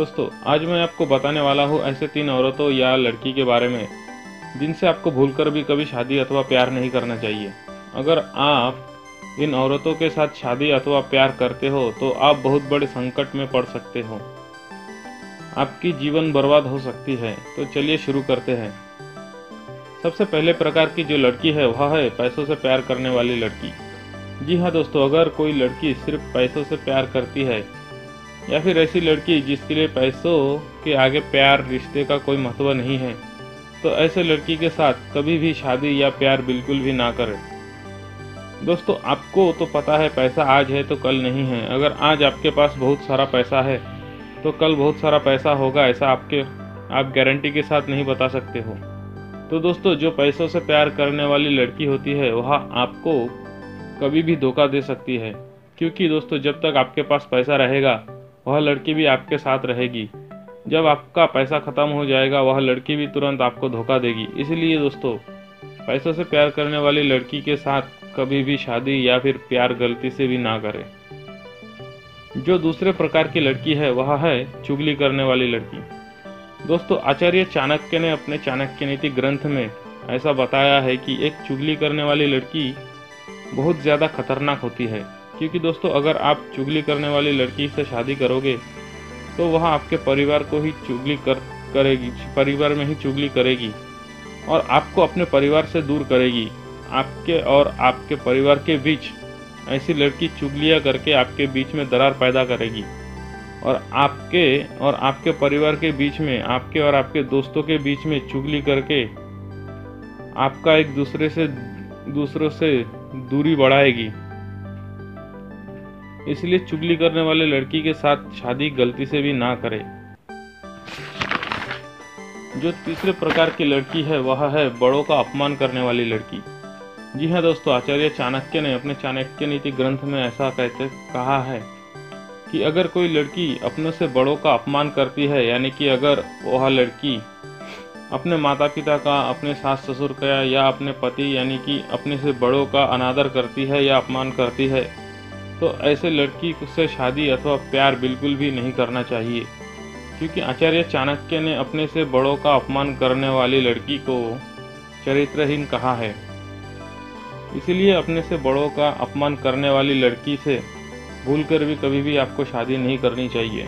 दोस्तों, आज मैं आपको बताने वाला हूँ ऐसे तीन औरतों या लड़की के बारे में, जिनसे आपको भूलकर भी कभी शादी अथवा प्यार नहीं करना चाहिए। अगर आप इन औरतों के साथ शादी अथवा प्यार करते हो तो आप बहुत बड़े संकट में पड़ सकते हो। आपकी जीवन बर्बाद हो सकती है। तो चलिए शुरू करते हैं। सबसे पहले प्रकार की जो लड़की है, वह है पैसों से प्यार करने वाली लड़की। जी हाँ दोस्तों, अगर कोई लड़की सिर्फ़ पैसों से प्यार करती है या फिर ऐसी लड़की जिसके लिए पैसों के आगे प्यार, रिश्ते का कोई महत्व नहीं है तो ऐसे लड़की के साथ कभी भी शादी या प्यार बिल्कुल भी ना करें। दोस्तों, आपको तो पता है पैसा आज है तो कल नहीं है। अगर आज आपके पास बहुत सारा पैसा है तो कल बहुत सारा पैसा होगा, ऐसा आपके, आप गारंटी के साथ नहीं बता सकते हो। तो दोस्तों, जो पैसों से प्यार करने वाली लड़की होती है, वह आपको कभी भी धोखा दे सकती है। क्योंकि दोस्तों, जब तक आपके पास पैसा रहेगा वह लड़की भी आपके साथ रहेगी। जब आपका पैसा खत्म हो जाएगा, वह लड़की भी तुरंत आपको धोखा देगी। इसलिए दोस्तों, पैसों से प्यार करने वाली लड़की के साथ कभी भी शादी या फिर प्यार गलती से भी ना करें। जो दूसरे प्रकार की लड़की है, वह है चुगली करने वाली लड़की। दोस्तों, आचार्य चाणक्य ने अपने चाणक्य नीति ग्रंथ में ऐसा बताया है कि एक चुगली करने वाली लड़की बहुत ज़्यादा खतरनाक होती है। क्योंकि दोस्तों, अगर आप चुगली करने वाली लड़की से शादी करोगे तो वह आपके परिवार को ही चुगली कर, करेगी, परिवार में ही चुगली करेगी और आपको अपने परिवार से दूर करेगी। आपके और आपके परिवार के बीच ऐसी लड़की चुगलियाँ करके आपके बीच में दरार पैदा करेगी और आपके और आपके परिवार के बीच में, आपके और आपके दोस्तों के बीच में चुगली करके आपका एक दूसरे से, दूसरों से दूरी बढ़ाएगी। इसलिए चुगली करने वाले लड़की के साथ शादी गलती से भी ना करें। जो तीसरे प्रकार की लड़की है, वह है बड़ों का अपमान करने वाली लड़की। जी हाँ दोस्तों, आचार्य चाणक्य ने अपने चाणक्य नीति ग्रंथ में ऐसा कहते, कहा है कि अगर कोई लड़की अपने से बड़ों का अपमान करती है, यानी कि अगर वह लड़की अपने माता पिता का, अपने सास ससुर का, या अपने पति, यानी कि अपने से बड़ों का अनादर करती है या अपमान करती है तो ऐसे लड़की से शादी अथवा प्यार बिल्कुल भी नहीं करना चाहिए। क्योंकि आचार्य चाणक्य ने अपने से बड़ों का अपमान करने वाली लड़की को चरित्रहीन कहा है। इसलिए अपने से बड़ों का अपमान करने वाली लड़की से भूल कर भी कभी भी आपको शादी नहीं करनी चाहिए।